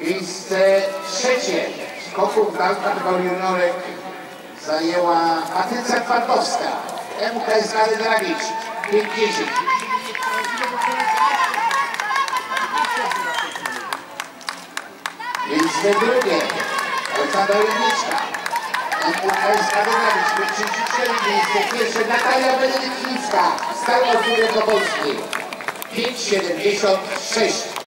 Miejsce trzecie. W skoku w dal kategorii juniorek zajęła Patrycja Twardowska, MKS Gary Dragicz, 50. Miejsce drugie. Aleksandra Janiczka, MKS Gary Dragicz, 34. Miejsce pierwsze. Natalia Benedyklińska, Stal Osługi Polskiej, 5,76.